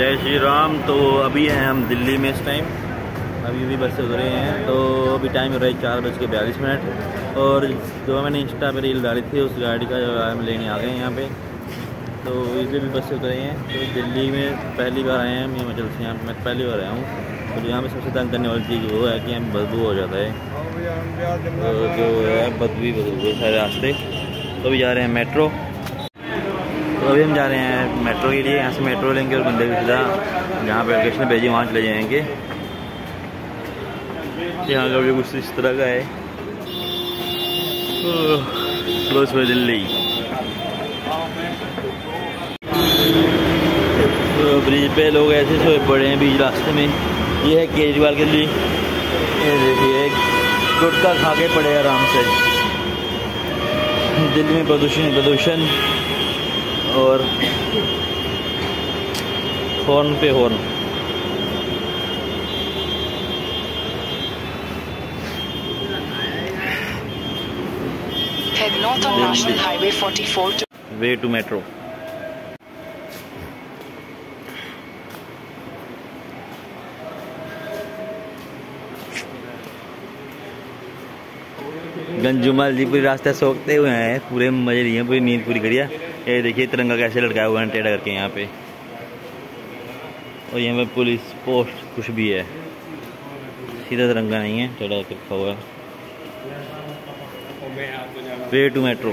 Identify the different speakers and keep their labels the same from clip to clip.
Speaker 1: जय श्री राम। तो अभी हैं हम दिल्ली में इस टाइम अभी भी बस से उतरे हैं। तो अभी टाइम हो रहा है चार बज के बयालीस मिनट। और जो मैंने इंस्टा पे रील डाली थी, उस गाड़ी का जो हम लेने आ गए हैं यहाँ पे। तो इसलिए भी बस से उतरे हैं। तो दिल्ली में पहली बार आए हैं हम, हिमाचल से यहाँ। मैं पहली बार आया हूँ। तो यहाँ पे सबसे तंग करने वाली चीज़ वो है कि हम बदबू हो जाता है। तो जो है, बदबू बदबू, सारे रास्ते। तो अभी जा रहे हैं मेट्रो तो अभी हम जा रहे हैं मेट्रो के लिए, यहाँ से मेट्रो लेंगे और बंदे सीधा जहाँ पे लोकेशन भेजी, वहाँ चले जाएँगे। यहाँ का भी कुछ इस तरह का है। दिल्ली। ब्रिज पे लोग ऐसे सोए पड़े हैं बीच रास्ते में। ये है केजरीवाल के लिए। देखिए गुटखा खा के पड़े आराम से। दिल्ली में प्रदूषण प्रदूषण। और हॉर्न पे horn
Speaker 2: Head north on National Highway 44 to
Speaker 1: way to metro Ganjumal ji पूरी रास्ते सोखते हुए हैं। पूरे मज़े लिए हैं पूरी नींद पूरी करिए ये देखिए, तिरंगा कैसे लटकाया हुआ है, टेढ़ा करके यहाँ पे। और यहाँ पे पुलिस पोस्ट कुछ भी है। सीधा तिरंगा नहीं है, टेढ़ा करके रखा हुआ वे टू मेट्रो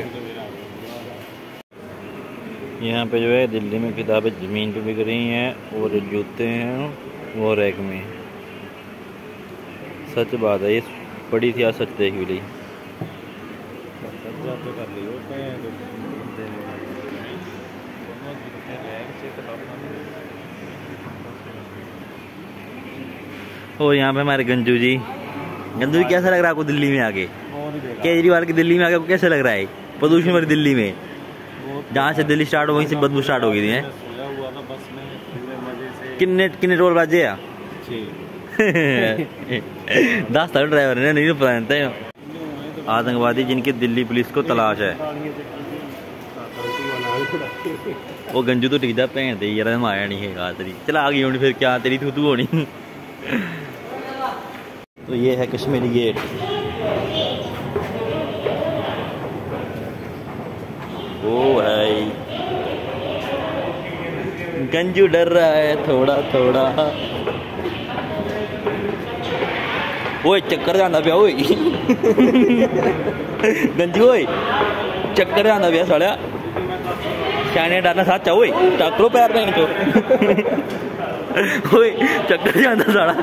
Speaker 1: यहाँ पे जो है, दिल्ली में किताबें ज़मीन पे बिक रही हैं, और जूते हैं, वो रैक में। सच बात है, ये पड़ी थी, आज सच देख भी ली और यहाँ पे हमारे गंजू जी। गंजू जी, कैसा लग रहा है आपको दिल्ली में आके? केजरीवाल की दिल्ली में आके आपको कैसा लग रहा है? प्रदूषण वाली दिल्ली में। जहाँ से दिल्ली स्टार्ट हो, वहीं से बदबू स्टार्ट हो गई थी किन्ने किन्ने टोल बाजे आ दस तक ड्राइवर ने, नहीं पता नहीं आतंकवादी जिनकी दिल्ली पुलिस को तलाश है। वो गंजू तो टिकदा भैन ते यार माया नहीं है तेरी चला आ गई होनी फिर क्या तेरी थू तू होनी तो ये है कश्मीरी गेट वो है गंजू डर रहा है थोड़ा थोड़ा ओए चक्कर जाना ओए गंजू चक्कर जाना पिया सियाने डरना सच ओए टकरो पैर पैन चो ओए चक्कर जाना साला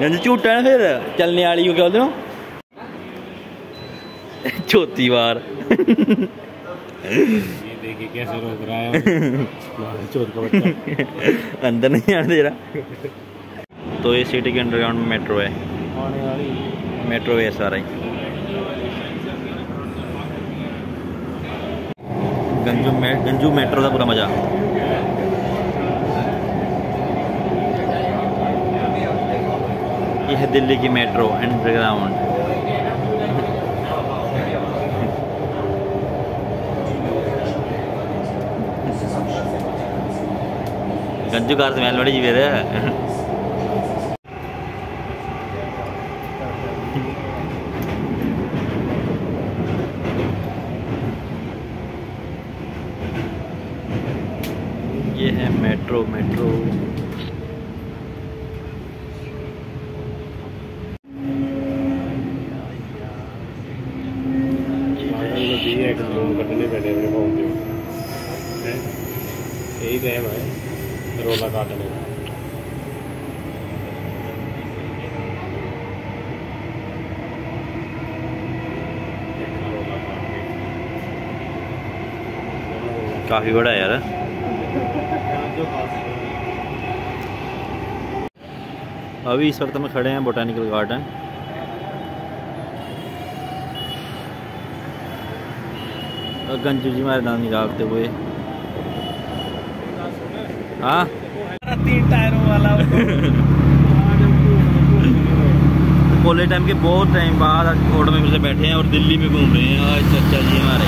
Speaker 1: गंज झूठा है फिर चलने वाली क्यों कहते हो चौथी बार
Speaker 3: देखिए कैसे रोक रहा है चोर का बच्चा
Speaker 1: अंदर नहीं आने दे रहा तो ये सिटी के अंडरग्राउंड मेट्रो है मेट्रो है सारा ही गंजू में, गंजू मेट्रो का पूरा मज़ा। ये है दिल्ली की मेट्रो अंडरग्राउंड गंजू कार स्मैल बड़ी जी मेरे ये है मेट्रो मेट्रो
Speaker 3: भी एक लोग कटने बैठे अपने फ़ोन पे हैं? टाइम है रोला काटने का
Speaker 1: काफ़ी बड़ा यार। अभी इस वक्त में खड़े हैं बोटानिकल गार्डन गंजू जी हमारे दांत निकालते हुए। हाँ?
Speaker 3: तीन टायरों वाला
Speaker 1: कॉलेज टाइम के बहुत टाइम बाद आज ऑटो में से बैठे हैं और दिल्ली में घूम रहे हैं। आज चाचा जी हमारे।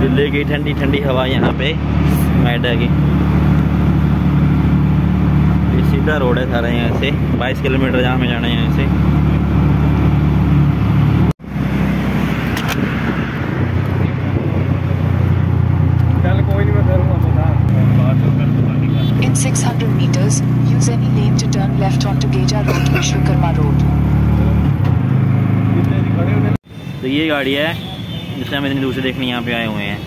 Speaker 1: दिल्ली की ठंडी ठंडी हवा यहाँ पे नोएडा की। ये सीधा रोड है सारा यहाँ से। 22 किलोमीटर जहाँ में जाना है यहाँ से। तो ये गाड़ी है जिससे हम इतनी दूर से देखने यहाँ पे आए हुए हैं।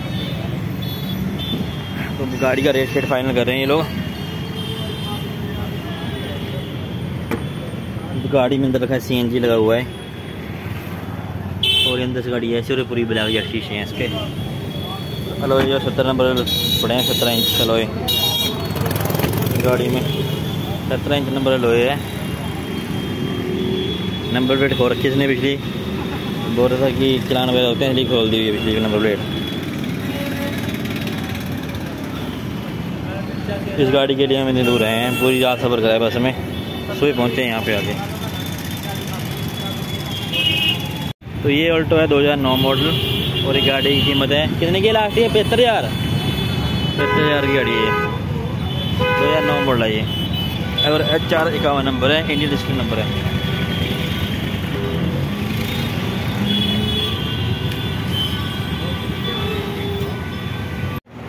Speaker 1: तो गाड़ी का रेट शेट फाइनल कर रहे हैं ये लोग। तो गाड़ी में अंदर रखा है सीएनजी लगा हुआ है। और अंदर से गाड़ी और पूरी ब्लैक हुई शीशे हैं इसके। हेलो ये सत्तर नंबर पड़े हैं, सत्रह इंच लोहे गाड़ी में सत्रह इंच नंबर लोहे है। नंबर प्लेट खो रखी इसने पिछली। बोल रहा था कि चलान वगैरह होते हैं इसलिए खोल दी हुई है नंबर प्लेट इस गाड़ी के लिए हम इतनी दूर आए हैं, पूरी रात सफ़र कराए बस में। सुबह पहुँचे यहाँ पे आके। तो ये ऑल्टो है 2009 मॉडल और ये गाड़ी की कीमत है, कितने की लास्ट है? पचहत्तर हज़ार। पचहत्तर हज़ार की गाड़ी है दो हज़ार नौ मॉडल है ये। और एच चार इक्यावन नंबर है इंडियन डिस्ट्रिक्ट नंबर है।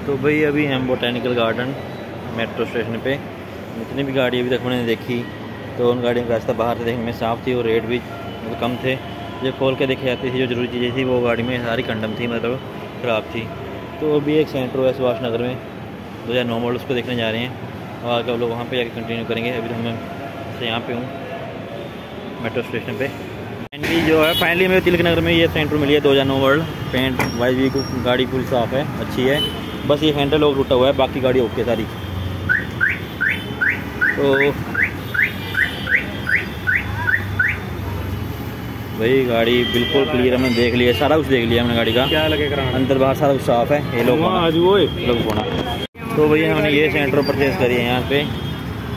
Speaker 1: तो भाई अभी हम बोटेनिकल गार्डन मेट्रो स्टेशन पे। जितनी भी गाड़ी अभी तक मैंने देखी तो उन गाड़ियों का रास्ता बाहर से देखने में साफ़ थी और रेट भी मतलब कम थे। जो खोल के देखी जाती थी, जो ज़रूरी चीज़ें थी, वो गाड़ी में सारी कंडम थी मतलब ख़राब थी। तो अभी एक सेंटर है सुभाष नगर में। दो हज़ार नौ मॉडल उसको देखने जा रहे हैं। और आगे हम लोग वहाँ पर जाकर कंटिन्यू करेंगे। अभी तो मैं से यहाँ पे हूँ मेट्रो स्टेशन पर फाइनली जो है फाइनली मेरे तिलक नगर में ये सेंटर मिली है, दो हज़ार नौ मॉडल पेंट वाइज भी गाड़ी पूरी साफ़ है, अच्छी है। बस ये हैंडल लोग टूटा हुआ है बाकी गाड़ी ओके सारी। तो भाई गाड़ी बिल्कुल क्लियर हमने देख लिया सारा कुछ देख लिया हमने गाड़ी का।
Speaker 3: क्या लगे कराना?
Speaker 1: अंदर बाहर सारा कुछ साफ़ है ये लोग
Speaker 3: आज वो
Speaker 1: लोग होना। तो भैया हमने ये सेंटर परचेज करी है यहाँ पे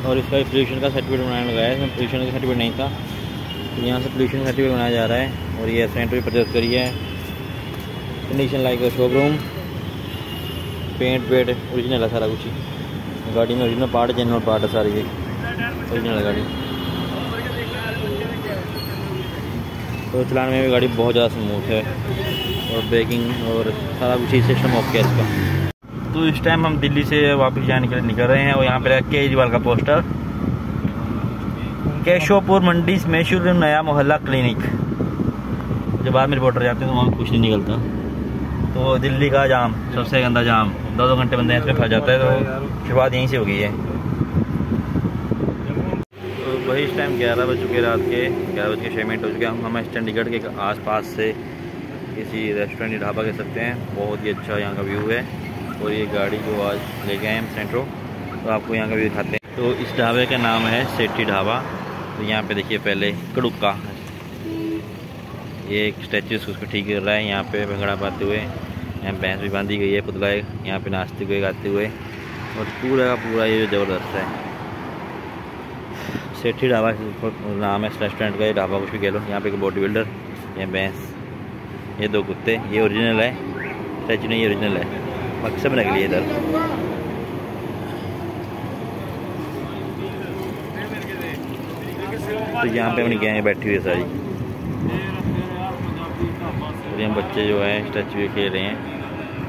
Speaker 1: और इसका पोल्यूशन का सर्टिफिकेट बनाने लगाया है। इसमें पोल्यूशन का सर्टिफिकेट नहीं था। तो यहाँ से पोल्यूशन सर्टिफिकेट बनाया जा रहा है और ये सेंटर भी परचेज करी है। Condition like showroom paint paint original है सारा कुछ गाड़ी में ओरिजिनल पार्ट जेनरल पार्ट है सारी ओरिजिनल गाड़ी। तो चलाने में भी गाड़ी बहुत ज़्यादा स्मूथ है। और ब्रेकिंग और सारा कुछ ही सिस्टम ओके है इसका। तो इस टाइम हम दिल्ली से वापस जाने के लिए निकल रहे हैं और यहाँ पे केजरीवाल का पोस्टर केशोपुर मंडी में शुरू नया मोहल्ला क्लिनिक जब बाद में रिपोर्टर जाते हैं तो वहाँ कुछ नहीं निकलता। तो दिल्ली का जाम, सबसे गंदा जाम। दो दो घंटे बंदे इसमें फंस जाता है तो शुरुआत यहीं से हो गई है। तो वही इस टाइम ग्यारह बज चुके रात के, ग्यारह बज के छः मिनट हो चुके हैं। हम चंडीगढ़ के आस पास से किसी रेस्टोरेंट ढाबा कह सकते हैं। बहुत ही अच्छा यहाँ का व्यू है और ये गाड़ी जो आज ले गए हैं सेंट्रो तो आपको यहाँ का व्यू दिखाते हैं। तो इस ढाबे का नाम है सेठी ढाबा। तो यहाँ पे देखिए पहले कड़ुक्का। ये एक स्टैचू उसको ठीक कर रहा है। यहाँ पे भंगड़ा पाते हुए यहाँ भैंस भी बांधी गई है पुतला यहाँ पे नाचते हुए गाते हुए। और पूरा का पूरा ये ज़बरदस्त है। सेठी ढाबा नाम है इस रेस्टोरेंट का, ये ढाबा कुछ भी कह लो। यहाँ पे एक बॉडी बिल्डर ये भैंस, ये दो कुत्ते, ये ओरिजिनल है। स्टैचू नहीं ओरिजिनल है। बाकी सब नकली है इधर। तो यहाँ पे अपनी गैंग बैठी हुई है सारी। यहाँ बच्चे जो हैं स्टैचू खेल रहे हैं।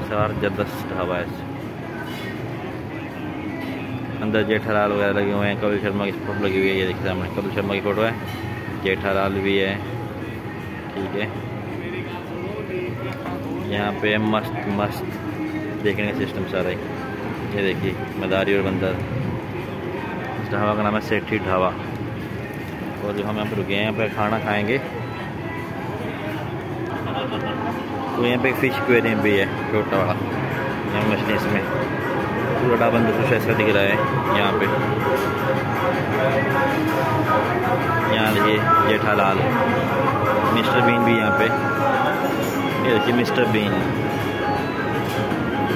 Speaker 1: सार ज़बरदस्त ढाबा है अंदर जेठालाल वगैरह लगे हुए हैं, कपिल शर्मा की फ़ोटो लगी हुई है, ये देखिए सामने कपिल शर्मा की फ़ोटो है, जेठालाल भी है। ठीक है। यहाँ पे मस्त मस्त देखने का सिस्टम सारा ये देखिए, मदारी और बंदर। ढाबा का नाम है सेठी ढाबा। और जो हम यहाँ पर रुके हैं, यहाँ पर खाना खाएँगे। तो यहाँ पे फ़िश एक्वेरियम भी है, छोटा वाला, यहाँ मछली इसमें ढाबा अंदर कुछ ऐसा दिख रहा है, यहाँ पे। यहाँ देखिए जेठालाल मिस्टर बीन भी यहाँ पे। ये देखिए मिस्टर बीन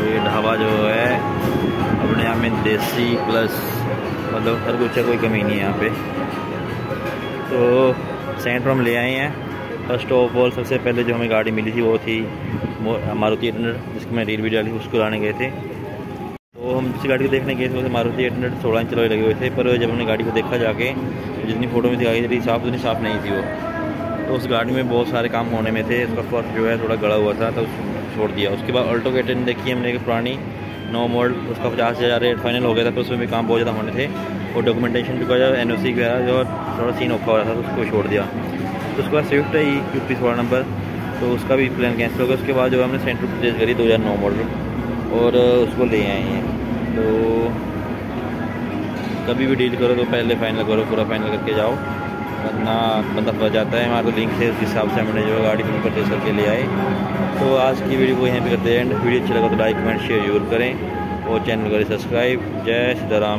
Speaker 1: ये ढाबा जो है, अपने यहाँ में देसी प्लस मतलब हर कुछ कोई कमी नहीं है यहाँ पे। तो सेंटर हम ले आए हैं। फ़र्स्ट ऑफ़ ऑल सबसे पहले जो हमें गाड़ी मिली थी वो थी मारुति एट हंड्रेड, जिसकी मैं रील भी डाली, उसको लाने गए थे। तो हम जिस गाड़ी को देखने गए थे मारुति एट हंड्रेड सोलह इंच लगे हुए थे, पर जब हमने गाड़ी को देखा जाके, जितनी फ़ोटो में दिखाई थी, साफ़ उतनी साफ़ नहीं थी वो। तो उस गाड़ी में बहुत सारे काम होने में थे, उसका फ़र्स्ट जो है थोड़ा गड़ा हुआ था तो छोड़ दिया। उसके बाद अल्टो के टेन देखी हमने, एक पुरानी नौ मॉडल उसका पचास हज़ार रेट फाइनल हो गया था तो उसमें भी काम बहुत ज़्यादा होने थे। और डॉक्यूमेंटेशन भी वजह एन ओ सी वगैरह जो थोड़ा सीन औखा हो रहा था तो उसको छोड़ दिया। उसके बाद स्विफ्ट है यू पी सोलह नंबर। तो उसका भी प्लान कैंसिल हो गया उसके बाद जो हमने सेंटर परचेज करी दो हज़ार नौ मॉडल और उसको ले आए हैं। तो कभी भी डील करो तो पहले फाइनल करो, पूरा फाइनल करके जाओ। वरना बंदा फंस जाता है। हमारे लिंक से उस हिसाब से हमने जो गाड़ी फिर परचेज करके ले आए। तो आज की वीडियो को यहीं पर करते हैं एंड वीडियो अच्छा लगा तो लाइक कमेंट शेयर ज़रूर करें। और चैनल करें सब्सक्राइब जय सीताराम